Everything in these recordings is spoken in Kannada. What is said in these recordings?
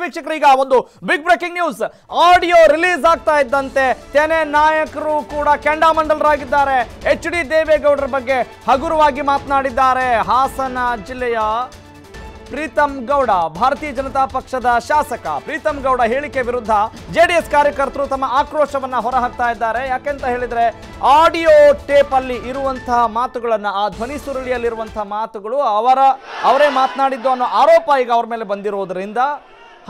ವೀಕ್ಷಕರೀಗ ಒಂದು big breaking news audio release ಆಗ್ತಾ ಇದ್ದಂತೆ ತೆನೆ ನಾಯಕರು ಕೂಡ ಕೆಂಡಾಮಂಡಲರಾಗಿದ್ದಾರೆ. ಎಚ್ ಡಿ ದೇವೇಗೌಡರ ಬಗ್ಗೆ ಹಗುರವಾಗಿ ಮಾತನಾಡಿದ್ದಾರೆ. ಹಾಸನ ಜಿಲ್ಲೆಯ ಪ್ರೀತಮ್ ಗೌಡ, ಭಾರತೀಯ ಜನತಾ ಪಕ್ಷದ ಶಾಸಕ ಪ್ರೀತಮ್ ಗೌಡ ಹೇಳಿಕೆ ವಿರುದ್ಧ ಜೆಡಿಎಸ್ ಕಾರ್ಯಕರ್ತರು ತಮ್ಮ ಆಕ್ರೋಶವನ್ನ ಹೊರಹಾಕ್ತಾ ಇದ್ದಾರೆ. ಯಾಕೆಂತ ಹೇಳಿದ್ರೆ ಆಡಿಯೋ ಟೇಪ್ ಅಲ್ಲಿ ಇರುವಂತಹ ಮಾತುಗಳನ್ನ, ಆ ಧ್ವನಿ ಸುರುಳಿಯಲ್ಲಿರುವಂತಹ ಮಾತುಗಳು ಅವರ ಅವರೇ ಮಾತನಾಡಿದ್ದು ಅನ್ನೋ ಆರೋಪ ಈಗ ಅವ್ರ ಮೇಲೆ ಬಂದಿರೋದ್ರಿಂದ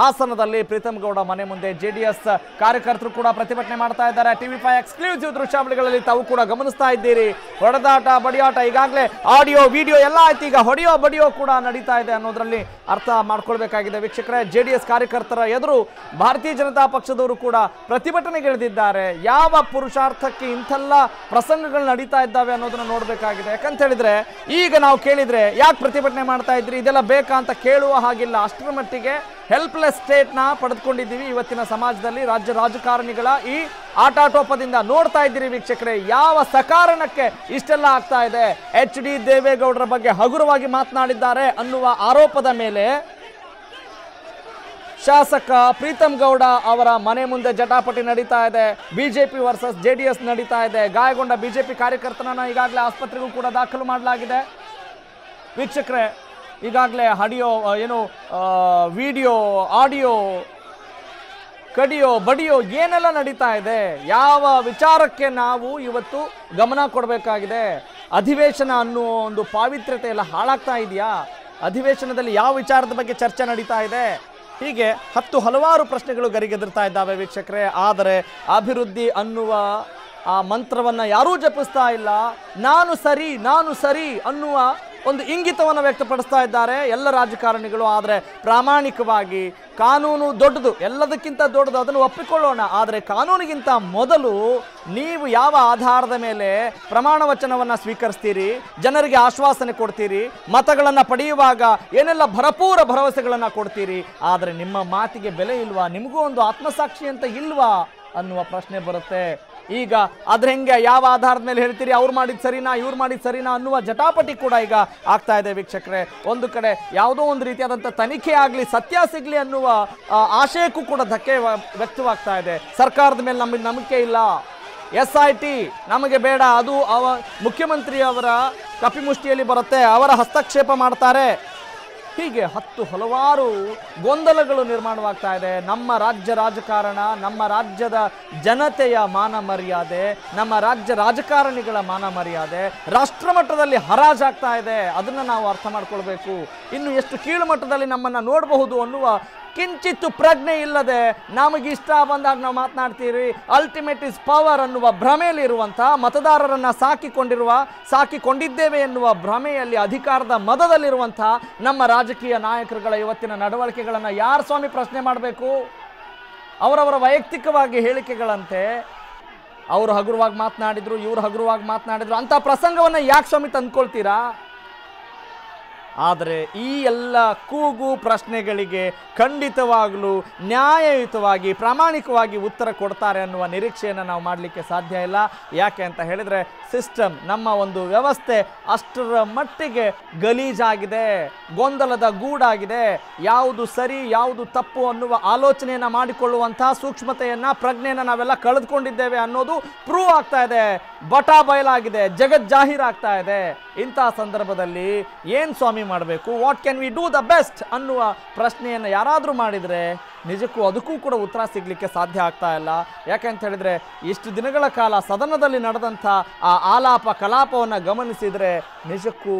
ಹಾಸನದಲ್ಲಿ ಪ್ರೀತಮ್ ಗೌಡ ಮನೆ ಮುಂದೆ ಜೆಡಿಎಸ್ ಕಾರ್ಯಕರ್ತರು ಕೂಡ ಪ್ರತಿಭಟನೆ ಮಾಡ್ತಾ ಇದ್ದಾರೆ. ಟಿವಿ ಫೈವ್ ಎಕ್ಸ್ಕ್ಲೂಸಿವ್ ದೃಶ್ಯಾವಳಿಗಳಲ್ಲಿ ತಾವು ಕೂಡ ಗಮನಿಸ್ತಾ ಇದ್ದೀರಿ. ಹೊಡೆದಾಟ, ಬಡಿಯಾಟ, ಈಗಾಗಲೇ ಆಡಿಯೋ ವಿಡಿಯೋ ಎಲ್ಲ ಆಯ್ತು. ಈಗ ಹೊಡೆಯೋ, ಬಡಿಯೋ ಕೂಡ ನಡೀತಾ ಇದೆ ಅನ್ನೋದ್ರಲ್ಲಿ ಅರ್ಥ ಮಾಡ್ಕೊಳ್ಬೇಕಾಗಿದೆ. ವೀಕ್ಷಕರೇ, ಜೆಡಿಎಸ್ ಕಾರ್ಯಕರ್ತರ ಎದುರು ಭಾರತೀಯ ಜನತಾ ಪಕ್ಷದವರು ಕೂಡ ಪ್ರತಿಭಟನೆಗಿಳಿದಿದ್ದಾರೆ. ಯಾವ ಪುರುಷಾರ್ಥಕ್ಕೆ ಇಂಥೆಲ್ಲ ಪ್ರಸಂಗಗಳು ನಡೀತಾ ಇದ್ದಾವೆ ಅನ್ನೋದನ್ನ ನೋಡಬೇಕಾಗಿದೆ. ಯಾಕಂತ ಹೇಳಿದ್ರೆ ಈಗ ನಾವು ಕೇಳಿದ್ರೆ ಯಾಕೆ ಪ್ರತಿಭಟನೆ ಮಾಡ್ತಾ ಇದ್ರಿ? ಇದೆಲ್ಲ ಬೇಕಾ ಅಂತ ಕೇಳುವ ಹಾಗಿಲ್ಲ. ಅಷ್ಟರ ಮಟ್ಟಿಗೆ ಹೆಲ್ಪ್ಲೆಸ್ ಸ್ಟೇಟ್ನ ಪಡೆದುಕೊಂಡಿದ್ದೀವಿ. ಇವತ್ತಿನ ಸಮಾಜದಲ್ಲಿ ರಾಜ್ಯ ರಾಜಕಾರಣಿಗಳ ಈ ಆಟಾಟೋಪದಿಂದ ನೋಡ್ತಾ ಇದ್ದೀರಿ ವೀಕ್ಷಕರೇ. ಯಾವ ಸಕಾರಣಕ್ಕೆ ಇಷ್ಟೆಲ್ಲ ಆಗ್ತಾ ಇದೆ? ಎಚ್ ಡಿ ದೇವೇಗೌಡರ ಬಗ್ಗೆ ಹಗುರವಾಗಿ ಮಾತನಾಡಿದ್ದಾರೆ ಅನ್ನುವ ಆರೋಪದ ಮೇಲೆ ಶಾಸಕ ಪ್ರೀತಮ್ ಗೌಡ ಅವರ ಮನೆ ಮುಂದೆ ಜಟಾಪಟಿ ನಡೀತಾ ಇದೆ. BJP versus J D S ನಡೀತಾ ಇದೆ. ಗಾಯಗೊಂಡ ಬಿಜೆಪಿ ಕಾರ್ಯಕರ್ತನನ್ನ ಈಗಾಗಲೇ ಆಸ್ಪತ್ರೆಗೂ ಕೂಡ ದಾಖಲು ಮಾಡಲಾಗಿದೆ. ವೀಕ್ಷಕರೇ ಈಗಾಗಲೇ ಆಡಿಯೋ ಏನು ವಿಡಿಯೋ, ಆಡಿಯೋ, ಕಡಿಯೋ, ಬಡಿಯೋ ಏನೆಲ್ಲ ನಡೀತಾ ಇದೆ? ಯಾವ ವಿಚಾರಕ್ಕೆ ನಾವು ಇವತ್ತು ಗಮನ ಕೊಡಬೇಕಾಗಿದೆ? ಅಧಿವೇಶನ ಅನ್ನುವ ಒಂದು ಪಾವಿತ್ರ್ಯತೆ ಎಲ್ಲ ಹಾಳಾಗ್ತಾ ಇದೆಯಾ? ಅಧಿವೇಶನದಲ್ಲಿ ಯಾವ ವಿಚಾರದ ಬಗ್ಗೆ ಚರ್ಚೆ ನಡೀತಾ ಇದೆ? ಹೀಗೆ ಹತ್ತು ಹಲವಾರು ಪ್ರಶ್ನೆಗಳು ಗರಿಗೆದರ್ತಾ ಇದ್ದಾವೆ ವೀಕ್ಷಕರೇ. ಆದರೆ ಅಭಿವೃದ್ಧಿ ಅನ್ನುವ ಆ ಮಂತ್ರವನ್ನು ಯಾರೂ ಜಪಿಸ್ತಾ ಇಲ್ಲ. ನಾನು ಸರಿ ನಾನು ಸರಿ ಅನ್ನುವ ಒಂದು ಇಂಗಿತವನ್ನು ವ್ಯಕ್ತಪಡಿಸ್ತಾ ಇದ್ದಾರೆ ಎಲ್ಲ ರಾಜಕಾರಣಿಗಳು. ಆದರೆ ಪ್ರಾಮಾಣಿಕವಾಗಿ ಕಾನೂನು ದೊಡ್ಡದು, ಎಲ್ಲದಕ್ಕಿಂತ ದೊಡ್ಡದು ಅದನ್ನು ಒಪ್ಪಿಕೊಳ್ಳೋಣ. ಆದರೆ ಕಾನೂನಿಗಿಂತ ಮೊದಲು ನೀವು ಯಾವ ಆಧಾರದ ಮೇಲೆ ಪ್ರಮಾಣ ವಚನವನ್ನು ಸ್ವೀಕರಿಸ್ತೀರಿ, ಜನರಿಗೆ ಆಶ್ವಾಸನೆ ಕೊಡ್ತೀರಿ, ಮತಗಳನ್ನು ಪಡೆಯುವಾಗ ಏನೆಲ್ಲ ಭರಪೂರ ಭರವಸೆಗಳನ್ನು ಕೊಡ್ತೀರಿ, ಆದರೆ ನಿಮ್ಮ ಮಾತಿಗೆ ಬೆಲೆ ಇಲ್ವಾ? ನಿಮಗೂ ಒಂದು ಆತ್ಮಸಾಕ್ಷಿ ಅಂತ ಇಲ್ವಾ ಅನ್ನುವ ಪ್ರಶ್ನೆ ಬರುತ್ತೆ. ಈಗ ಅದ್ರ ಹೆಂಗೆ ಯಾವ ಆಧಾರದ ಮೇಲೆ ಹೇಳ್ತೀರಿ? ಅವ್ರು ಮಾಡಿದ ಸರಿನಾ, ಇವ್ರು ಮಾಡಿದ ಸರಿನಾ ಅನ್ನುವ ಜಟಾಪಟಿ ಕೂಡ ಈಗ ಆಗ್ತಾ ಇದೆ ವೀಕ್ಷಕರೆ. ಒಂದು ಕಡೆ ಯಾವುದೋ ಒಂದು ರೀತಿಯಾದಂಥ ತನಿಖೆ ಆಗಲಿ, ಸತ್ಯ ಸಿಗಲಿ ಅನ್ನುವ ಆಶಯಕ್ಕೂ ಕೂಡ ಧಕ್ಕೆ ವ್ಯಕ್ತವಾಗ್ತಾ ಇದೆ. ಸರ್ಕಾರದ ಮೇಲೆ ನಮಗೆ ನಂಬಿಕೆ ಇಲ್ಲ. ಎಸ್ ಐ ಟಿ ನಮಗೆ ಬೇಡ. ಅದು ಅವ ಮುಖ್ಯಮಂತ್ರಿ ಅವರ ಕಪಿಮುಷ್ಟಿಯಲ್ಲಿ ಬರುತ್ತೆ. ಅವರ ಹಸ್ತಕ್ಷೇಪ ಮಾಡ್ತಾರೆ. ಹೀಗೆ ಹತ್ತು ಹಲವಾರು ಗೊಂದಲಗಳು ನಿರ್ಮಾಣವಾಗ್ತಾ ಇದೆ. ನಮ್ಮ ರಾಜ್ಯ ರಾಜಕಾರಣ, ನಮ್ಮ ರಾಜ್ಯದ ಜನತೆಯ ಮಾನ ಮರ್ಯಾದೆ, ನಮ್ಮ ರಾಜ್ಯ ರಾಜಕಾರಣಿಗಳ ಮಾನ ಮರ್ಯಾದೆ ರಾಷ್ಟ್ರ ಮಟ್ಟದಲ್ಲಿ ಹರಾಜಾಗ್ತಾ ಇದೆ. ಅದನ್ನು ನಾವು ಅರ್ಥ ಮಾಡ್ಕೊಳ್ಬೇಕು. ಇನ್ನು ಎಷ್ಟು ಕೀಳು ಮಟ್ಟದಲ್ಲಿ ನಮ್ಮನ್ನು ನೋಡಬಹುದು ಅನ್ನುವ ಕಿಂಚಿತ್ತು ಪ್ರಜ್ಞೆ ಇಲ್ಲದೆ ನಮಗೆ ಇಷ್ಟ ಬಂದಾಗ ನಾವು ಮಾತನಾಡ್ತೀರಿ. ಅಲ್ಟಿಮೇಟ್ ಇಸ್ ಪವರ್ ಅನ್ನುವ ಭ್ರಮೆಯಲ್ಲಿ ಮತದಾರರನ್ನು ಸಾಕಿಕೊಂಡಿರುವ, ಸಾಕಿಕೊಂಡಿದ್ದೇವೆ ಎನ್ನುವ ಭ್ರಮೆಯಲ್ಲಿ ಅಧಿಕಾರದ ಮದದಲ್ಲಿರುವಂಥ ನಮ್ಮ ರಾಜಕೀಯ ನಾಯಕರುಗಳ ಇವತ್ತಿನ ನಡವಳಿಕೆಗಳನ್ನು ಯಾರು ಸ್ವಾಮಿ ಪ್ರಶ್ನೆ ಮಾಡಬೇಕು? ಅವರವರ ವೈಯಕ್ತಿಕವಾಗಿ ಹೇಳಿಕೆಗಳಂತೆ ಅವರು ಹಗುರವಾಗಿ ಮಾತನಾಡಿದ್ರು, ಇವರು ಹಗುರವಾಗಿ ಮಾತನಾಡಿದ್ರು ಅಂತ ಪ್ರಸಂಗವನ್ನು ಯಾಕೆ ಸ್ವಾಮಿ ತಂದ್ಕೊಳ್ತೀರಾ? ಆದರೆ ಈ ಎಲ್ಲ ಕೂಗು ಪ್ರಶ್ನೆಗಳಿಗೆ ಖಂಡಿತವಾಗಲೂ ನ್ಯಾಯಯುತವಾಗಿ, ಪ್ರಾಮಾಣಿಕವಾಗಿ ಉತ್ತರ ಕೊಡ್ತಾರೆ ಅನ್ನುವ ನಿರೀಕ್ಷೆಯನ್ನು ನಾವು ಮಾಡಲಿಕ್ಕೆ ಸಾಧ್ಯ ಇಲ್ಲ. ಯಾಕೆ ಅಂತ ಹೇಳಿದರೆ, ಸಿಸ್ಟಮ್, ನಮ್ಮ ಒಂದು ವ್ಯವಸ್ಥೆ ಅಷ್ಟರ ಮಟ್ಟಿಗೆ ಗಲೀಜಾಗಿದೆ, ಗೊಂದಲದ ಗೂಡಾಗಿದೆ. ಯಾವುದು ಸರಿ, ಯಾವುದು ತಪ್ಪು ಅನ್ನುವ ಆಲೋಚನೆಯನ್ನು ಮಾಡಿಕೊಳ್ಳುವಂತಹ ಸೂಕ್ಷ್ಮತೆಯನ್ನು, ಪ್ರಜ್ಞೆಯನ್ನು ನಾವೆಲ್ಲ ಕಳೆದುಕೊಂಡಿದ್ದೇವೆ ಅನ್ನೋದು ಪ್ರೂವ್ ಆಗ್ತಾ ಇದೆ. ಬಟಾ ಬಯಲಾಗಿದೆ ಜಗತ್ ಜಾಹೀರಾಗ್ತಾ ಇದೆ. ಇಂತಹ ಸಂದರ್ಭದಲ್ಲಿ ಏನು ಸ್ವಾಮಿ ಮಾಡಬೇಕು? What can we do the best ಅನ್ನುವ ಪ್ರಶ್ನೆಯನ್ನು ಯಾರಾದರೂ ಮಾಡಿದರೆ ನಿಜಕ್ಕೂ ಅದಕ್ಕೂ ಕೂಡ ಉತ್ತರ ಸಿಗಲಿಕ್ಕೆ ಸಾಧ್ಯ ಆಗ್ತಾ ಇಲ್ಲ. ಯಾಕೆಂತ ಹೇಳಿದರೆ, ಇಷ್ಟು ದಿನಗಳ ಕಾಲ ಸದನದಲ್ಲಿ ನಡೆದಂಥ ಆ ಆಲಾಪ ಕಲಾಪವನ್ನು ಗಮನಿಸಿದರೆ ನಿಜಕ್ಕೂ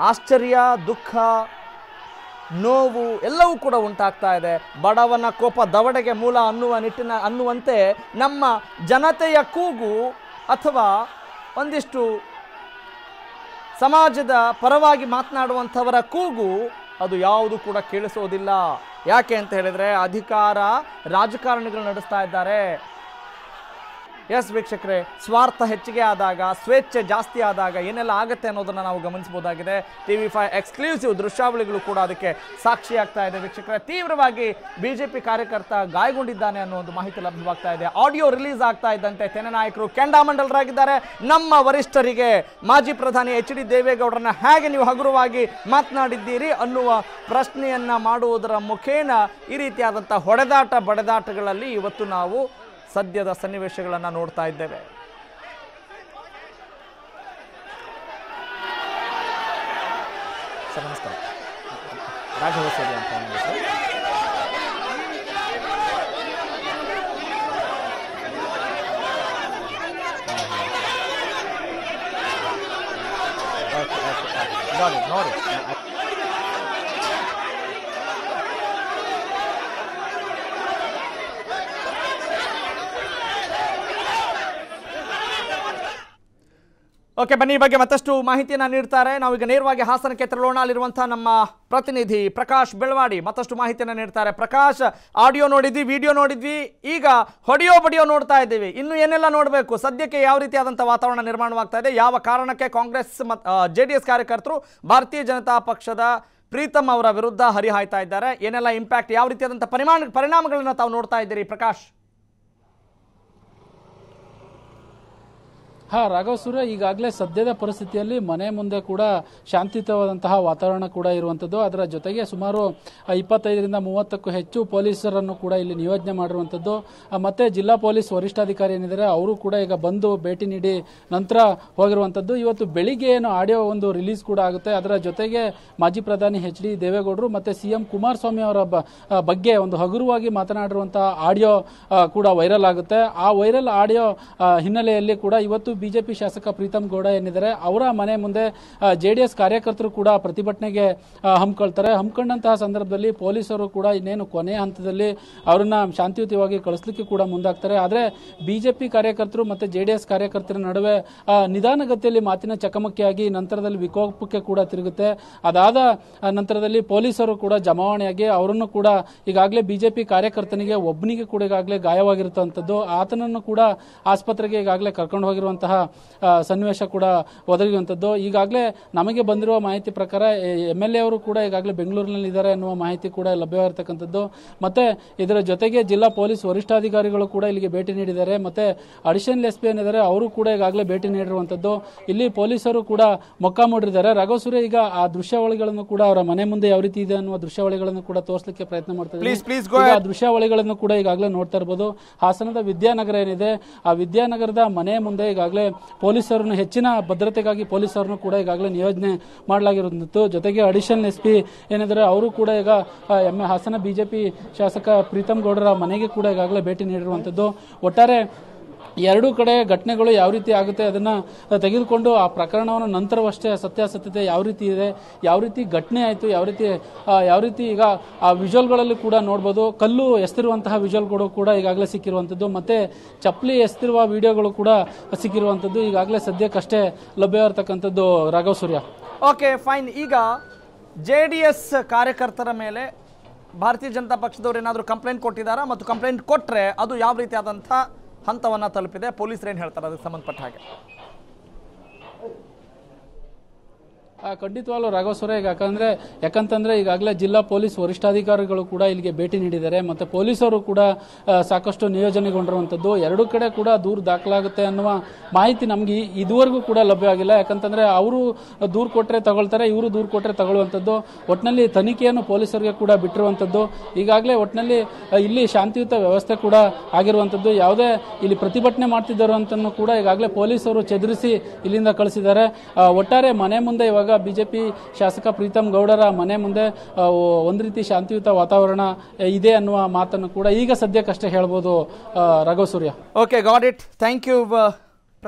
ಆಶ್ಚರ್ಯ, ದುಃಖ, ನೋವು ಎಲ್ಲವೂ ಕೂಡ ಉಂಟಾಗ್ತಾ ಇದೆ. ಬಡವನ ಕೋಪ ದವಡೆಗೆ ಮೂಲ ಅನ್ನುವ ನಿಟ್ಟಿನ ಅನ್ನುವಂತೆ ನಮ್ಮ ಜನತೆಯ ಕೂಗು ಅಥವಾ ಒಂದಿಷ್ಟು ಸಮಾಜದ ಪರವಾಗಿ ಮಾತನಾಡುವಂಥವರ ಕೂಗು ಅದು ಯಾವುದು ಕೂಡ ಕೇಳಿಸೋದಿಲ್ಲ. ಯಾಕೆ ಅಂತ ಹೇಳಿದರೆ ಅಧಿಕಾರ ರಾಜಕಾರಣಿಗಳು ನಡೆಸ್ತಾ ಇದ್ದಾರೆ. ಎಸ್ ವೀಕ್ಷಕರೇ, ಸ್ವಾರ್ಥ ಹೆಚ್ಚಿಗೆ ಆದಾಗ, ಸ್ವೇಚ್ಛೆ ಜಾಸ್ತಿ ಆದಾಗ ಏನೆಲ್ಲ ಆಗುತ್ತೆ ಅನ್ನೋದನ್ನು ನಾವು ಗಮನಿಸಬಹುದಾಗಿದೆ. ಟಿ ವಿ ಫೈವ್ ಎಕ್ಸ್ಕ್ಲೂಸಿವ್ ದೃಶ್ಯಾವಳಿಗಳು ಕೂಡ ಅದಕ್ಕೆ ಸಾಕ್ಷಿಯಾಗ್ತಾ ಇದೆ ವೀಕ್ಷಕರೇ. ತೀವ್ರವಾಗಿ ಬಿಜೆಪಿ ಕಾರ್ಯಕರ್ತ ಗಾಯಗೊಂಡಿದ್ದಾನೆ ಅನ್ನೋ ಒಂದು ಮಾಹಿತಿ ಲಭ್ಯವಾಗ್ತಾ ಇದೆ. ಆಡಿಯೋ ರಿಲೀಸ್ ಆಗ್ತಾ ಇದ್ದಂತೆ ತೆನೆ ನಾಯಕರು ಕೆಂಡಾಮಂಡಲರಾಗಿದ್ದಾರೆ ನಮ್ಮ ವರಿಷ್ಠರಿಗೆ ಮಾಜಿ ಪ್ರಧಾನಿ ಎಚ್ ಡಿ ದೇವೇಗೌಡರನ್ನ ಹೇಗೆ ನೀವು ಹಗುರವಾಗಿ ಮಾತನಾಡಿದ್ದೀರಿ ಅನ್ನುವ ಪ್ರಶ್ನೆಯನ್ನ ಮಾಡುವುದರ ಮುಖೇನ ಈ ರೀತಿಯಾದಂಥ ಹೊಡೆದಾಟ, ಬಡೆದಾಟಗಳಲ್ಲಿ ಇವತ್ತು ನಾವು ಸದ್ಯದ ಸನ್ನಿವೇಶಗಳನ್ನು ನೋಡ್ತಾ ಇದ್ದೇವೆ. ಸರ್ ನಮಸ್ಕಾರ. ರಾಘವ ಸೇರಿ ಅಂತ ನೋಡಿ ನೋಡಿ ಓಕೆ ಬನ್ನಿ ಬಗ್ಗೆ ಮತ್ತಷ್ಟು ಮಾಹಿತಿಯನ್ನು ನೀಡ್ತಾರೆ. ನಾವೀಗ ನೇರವಾಗಿ ಹಾಸನಕ್ಕೆ ತೆರಳೋಣ. ಅಲ್ಲಿರುವಂತಹ ನಮ್ಮ ಪ್ರತಿನಿಧಿ ಪ್ರಕಾಶ್ ಬೆಳವಾಡಿ ಮತ್ತಷ್ಟು ಮಾಹಿತಿಯನ್ನು ನೀಡ್ತಾರೆ. ಪ್ರಕಾಶ್ ಆಡಿಯೋ ನೋಡಿದ್ವಿ ವಿಡಿಯೋ ನೋಡಿದ್ವಿ. ಈಗ ಹೊಡಿಯೋ ಬಡಿಯೋ ನೋಡ್ತಾ ಇದ್ದೀವಿ. ಇನ್ನು ಏನೆಲ್ಲ ನೋಡಬೇಕು? ಸದ್ಯಕ್ಕೆ ಯಾವ ರೀತಿಯಾದಂಥ ವಾತಾವರಣ ನಿರ್ಮಾಣವಾಗ್ತಾ ಇದೆ? ಯಾವ ಕಾರಣಕ್ಕೆ ಕಾಂಗ್ರೆಸ್ ಮತ್ತು ಜೆ ಡಿ ಎಸ್ ಕಾರ್ಯಕರ್ತರು ಭಾರತೀಯ ಜನತಾ ಪಕ್ಷದ ಪ್ರೀತಮ್ ಅವರ ವಿರುದ್ಧ ಹರಿಹಾಯ್ತಾ ಇದ್ದಾರೆ? ಏನೆಲ್ಲ ಇಂಪ್ಯಾಕ್ಟ್ ಯಾವ ರೀತಿಯಾದಂಥ ಪರಿಮಾಣ, ಪರಿಣಾಮಗಳನ್ನು ತಾವು ನೋಡ್ತಾ ಇದ್ದೀರಿ ಪ್ರಕಾಶ್? ಹಾ ರಾಘವ್ ಸೂರ್ಯ ಈಗಾಗಲೇ ಸದ್ಯದ ಪರಿಸ್ಥಿತಿಯಲ್ಲಿ ಮನೆ ಮುಂದೆ ಕೂಡ ಶಾಂತಿಯುತವಾದಂತಹ ವಾತಾವರಣ ಕೂಡ ಇರುವಂತದ್ದು ಅದರ ಜೊತೆಗೆ ಸುಮಾರು ಇಪ್ಪತ್ತೈದರಿಂದ ಮೂವತ್ತಕ್ಕೂ ಹೆಚ್ಚು ಪೊಲೀಸರನ್ನು ಕೂಡ ಇಲ್ಲಿ ನಿಯೋಜನೆ ಮಾಡಿರುವಂತದ್ದು ಆ, ಮತ್ತೆ ಜಿಲ್ಲಾ ಪೊಲೀಸ್ ವರಿಷ್ಠಾಧಿಕಾರಿ ಏನಿದ್ದಾರೆ ಅವರು ಕೂಡ ಈಗ ಬಂದು ಭೇಟಿ ನೀಡಿ ನಂತರ ಹೋಗಿರುವಂತದ್ದು ಇವತ್ತು ಬೆಳಿಗ್ಗೆ ಏನು ಆಡಿಯೋ ಒಂದು ರಿಲೀಸ್ ಕೂಡ ಆಗುತ್ತೆ. ಅದರ ಜೊತೆಗೆ ಮಾಜಿ ಪ್ರಧಾನಿ ಎಚ್ ಡಿ ದೇವೇಗೌಡರು ಮತ್ತೆ ಸಿಎಂ ಕುಮಾರಸ್ವಾಮಿ ಅವರ ಬಗ್ಗೆ ಒಂದು ಹಗುರವಾಗಿ ಮಾತನಾಡಿರುವಂತಹ ಆಡಿಯೋ ಕೂಡ ವೈರಲ್ ಆಗುತ್ತೆ. ಆ ವೈರಲ್ ಆಡಿಯೋ ಹಿನ್ನೆಲೆಯಲ್ಲಿ ಕೂಡ ಇವತ್ತು ಬಿಜೆಪಿ ಶಾಸಕ ಪ್ರೀತಮ್ ಗೌಡ ಏನಿದ್ದಾರೆ, ಅವರ ಮನೆ ಮುಂದೆ ಜೆಡಿಎಸ್ ಕಾರ್ಯಕರ್ತರು ಕೂಡ ಪ್ರತಿಭಟನೆಗೆ ಹಮ್ಮಿಕೊಳ್ತಾರೆ. ಹಮ್ಮಿಕೊಂಡಂತಹ ಸಂದರ್ಭದಲ್ಲಿ ಪೊಲೀಸರು ಕೂಡ ಇನ್ನೇನು ಕೊನೆಯ ಹಂತದಲ್ಲಿ ಅವರನ್ನ ಶಾಂತಿಯುತವಾಗಿ ಕಳಿಸ್ಲಿಕ್ಕೆ ಕೂಡ ಮುಂದಾಗ್ತಾರೆ. ಆದರೆ ಬಿಜೆಪಿ ಕಾರ್ಯಕರ್ತರು ಮತ್ತೆ ಜೆಡಿಎಸ್ ಕಾರ್ಯಕರ್ತರ ನಡುವೆ ನಿಧಾನಗತಿಯಲ್ಲಿ ಮಾತಿನ ಚಕಮಕಿಯಾಗಿ ನಂತರದಲ್ಲಿ ವಿಕೋಪಕ್ಕೆ ಕೂಡ ತಿರುಗುತ್ತೆ. ಅದಾದ ನಂತರದಲ್ಲಿ ಪೊಲೀಸರು ಕೂಡ ಜಮಾವಣೆಯಾಗಿ ಅವರನ್ನು ಕೂಡ ಈಗಾಗಲೇ ಬಿಜೆಪಿ ಕಾರ್ಯಕರ್ತನಿಗೆ ಒಬ್ಬನಿಗೆ ಕೂಡ ಈಗಾಗಲೇ ಗಾಯವಾಗಿರುವಂಥದ್ದು ಆತನನ್ನು ಕೂಡ ಆಸ್ಪತ್ರೆಗೆ ಈಗಾಗಲೇ ಕರ್ಕೊಂಡು ಹೋಗಿರುವಂತಹ ಸನ್ನಿವೇಶ ಕೂಡ ಒದಗಿರುವಂತದ್ದು ಈಗಾಗಲೇ ನಮಗೆ ಬಂದಿರುವ ಮಾಹಿತಿ ಪ್ರಕಾರ ಎಂ ಎಲ್ ಎ ಅವರು ಕೂಡ ಈಗಾಗಲೇ ಬೆಂಗಳೂರಿನಲ್ಲಿ ಇದ್ದಾರೆ ಅನ್ನುವ ಮಾಹಿತಿ ಕೂಡ ಲಭ್ಯವಾಗಿರ್ತಕ್ಕಂಥದ್ದು ಮತ್ತೆ ಇದರ ಜೊತೆಗೆ ಜಿಲ್ಲಾ ಪೊಲೀಸ್ ವರಿಷ್ಠಾಧಿಕಾರಿಗಳು ಕೂಡ ಇಲ್ಲಿಗೆ ಭೇಟಿ ನೀಡಿದ್ದಾರೆ. ಮತ್ತೆ ಅಡಿಷನಲ್ ಎಸ್ ಪಿ ಏನಿದ್ದಾರೆ ಅವರು ಕೂಡ ಈಗಾಗಲೇ ಭೇಟಿ ನೀಡಿರುವಂಥದ್ದು. ಇಲ್ಲಿ ಪೊಲೀಸರು ಕೂಡ ಮೊಕ್ಕಾಮೂಡಿದ್ದಾರೆ ರಾಘವ್ ಸೂರ್ಯ ಈಗ ಆ ದೃಶ್ಯಾವಳಿಗಳನ್ನು ಕೂಡ ಅವರ ಮನೆ ಮುಂದೆ ಯಾವ ರೀತಿ ಇದೆ ಅನ್ನುವ ದೃಶ್ಯಾವಳಿಗಳನ್ನು ಕೂಡ ತೋರಿಸಲಿಕ್ಕೆ ಪ್ರಯತ್ನ ಮಾಡ್ತಾರೆ ಆ ದೃಶ್ಯಾವಳಿಗಳನ್ನು ಕೂಡ ಈಗಾಗಲೇ ನೋಡ್ತಾ ಇರ್ಬೋದು. ಹಾಸನದ ವಿದ್ಯಾನಗರ ಏನಿದೆ ಆ ವಿದ್ಯಾನಗರದ ಮನೆ ಮುಂದೆ ಈಗಾಗಲೇ ಪೊಲೀಸರನ್ನು ಹೆಚ್ಚಿನ ಭದ್ರತೆಗಾಗಿ ಪೊಲೀಸರನ್ನು ಕೂಡ ಈಗಾಗಲೇ ನಿಯೋಜನೆ ಮಾಡಲಾಗಿರುವಂಥದ್ದು. ಜೊತೆಗೆ ಅಡಿಷನಲ್ ಎಸ್ ಪಿ ಏನಿದ್ದಾರೆ ಅವರು ಕೂಡ ಈಗ ಆ, ಎಂ. ಎ. ಹಾಸನ ಬಿಜೆಪಿ ಶಾಸಕ ಪ್ರೀತಮ್ ಗೌಡರ ಮನೆಗೆ ಕೂಡ ಈಗಾಗಲೇ ಭೇಟಿ ನೀಡಿರುವಂಥದ್ದು. ಒಟ್ಟಾರೆ ಎರಡೂ ಕಡೆ ಘಟನೆಗಳು ಯಾವ ರೀತಿ ಆಗುತ್ತೆ ಅದನ್ನ ತೆಗೆದುಕೊಂಡು ಆ ಪ್ರಕರಣವನ್ನು ನಂತರವಷ್ಟೇ ಸತ್ಯಾಸತ್ಯತೆ ಯಾವ ರೀತಿ ಇದೆ, ಯಾವ ರೀತಿ ಘಟನೆ ಆಯಿತು, ಯಾವ ರೀತಿ ಯಾವ ರೀತಿ ಈಗ ಆ ವಿಜುವಲ್ಗಳಲ್ಲಿ ಕೂಡ ನೋಡ್ಬೋದು. ಕಲ್ಲು ಎಸ್ತಿರುವಂತಹ ವಿಜುವಲ್ಗಳು ಕೂಡ ಈಗಾಗಲೇ ಸಿಕ್ಕಿರುವಂಥದ್ದು. ಮತ್ತೆ ಚಪ್ಪಲಿ ಎಸ್ತಿರುವ ವಿಡಿಯೋಗಳು ಕೂಡ ಸಿಕ್ಕಿರುವಂಥದ್ದು. ಈಗಾಗಲೇ ಸದ್ಯಕ್ಕಷ್ಟೇ ಲಭ್ಯವಿರತಕ್ಕಂಥದ್ದು ರಾಘವ್ ಸೂರ್ಯ. Okay, fine. ಈಗ ಜೆ ಡಿ ಎಸ್ ಕಾರ್ಯಕರ್ತರ ಮೇಲೆ ಭಾರತೀಯ ಜನತಾ ಪಕ್ಷದವರು ಏನಾದರೂ ಕಂಪ್ಲೇಂಟ್ ಕೊಟ್ಟಿದ್ದಾರಾ? ಮತ್ತು ಕಂಪ್ಲೇಂಟ್ ಕೊಟ್ಟರೆ ಅದು ಯಾವ ರೀತಿಯಾದಂಥ ಹಂತವನ್ನು ತಲುಪಿದೆ. ಪೊಲೀಸರು ಏನು ಹೇಳ್ತಾರೆ? ಅದಕ್ಕೆ ಸಂಬಂಧಪಟ್ಟ ಹಾಗೆ ಆ, ಖಂಡಿತವಾಗ್ಲೂ ರಾಘವ ಈಗ ಯಾಕಂದ್ರೆ, ಯಾಕಂತಂದ್ರೆ ಈಗಾಗಲೇ ಜಿಲ್ಲಾ ಪೊಲೀಸ್ ವರಿಷ್ಠಾಧಿಕಾರಿಗಳು ಕೂಡ ಇಲ್ಲಿಗೆ ಭೇಟಿ ನೀಡಿದ್ದಾರೆ. ಮತ್ತೆ ಪೊಲೀಸರು ಕೂಡ ಸಾಕಷ್ಟು ನಿಯೋಜನೆಗೊಂಡಿರುವಂಥದ್ದು. ಎರಡು ಕಡೆ ಕೂಡ ದೂರು ದಾಖಲಾಗುತ್ತೆ ಅನ್ನುವ ಮಾಹಿತಿ ನಮ್ಗೆ ಇದುವರೆಗೂ ಕೂಡ ಲಭ್ಯವಾಗಿಲ್ಲ ಯಾಕಂತಂದ್ರೆ ಅವರು ದೂರು ಕೊಟ್ಟರೆ ತಗೊಳ್ತಾರೆ, ಇವರು ದೂರು ಕೊಟ್ಟರೆ ತಗೊಳ್ಳುವಂಥದ್ದು. ಒಟ್ಟಿನಲ್ಲಿ ತನಿಖೆಯನ್ನು ಪೊಲೀಸರಿಗೆ ಕೂಡ ಬಿಟ್ಟಿರುವಂಥದ್ದು. ಈಗಾಗಲೇ ಒಟ್ಟಿನಲ್ಲಿ ಇಲ್ಲಿ ಶಾಂತಿಯುತ ವ್ಯವಸ್ಥೆ ಕೂಡ ಆಗಿರುವಂಥದ್ದು. ಯಾವುದೇ ಇಲ್ಲಿ ಪ್ರತಿಭಟನೆ ಮಾಡ್ತಿದ್ದರು ಅಂತ ಕೂಡ ಈಗಾಗಲೇ ಪೊಲೀಸರು ಚದುರಿಸಿ ಇಲ್ಲಿಂದ ಕಳಿಸಿದ್ದಾರೆ. ಒಟ್ಟಾರೆ ಮನೆ ಮುಂದೆ ಇವಾಗ ಬಿಜೆಪಿ ಶಾಸಕ ಪ್ರೀತಮ್ ಗೌಡರ ಮನೆ ಮುಂದೆ ಒಂದು ರೀತಿ ಶಾಂತಿಯುತ ವಾತಾವರಣ ಇದೆ ಅನ್ನುವ ಮಾತನ್ನು ಕೂಡ ಈಗ ಸದ್ಯಕ್ಕಷ್ಟೇ ಹೇಳ್ಬೋದು Raghu Surya. Okay got it thank you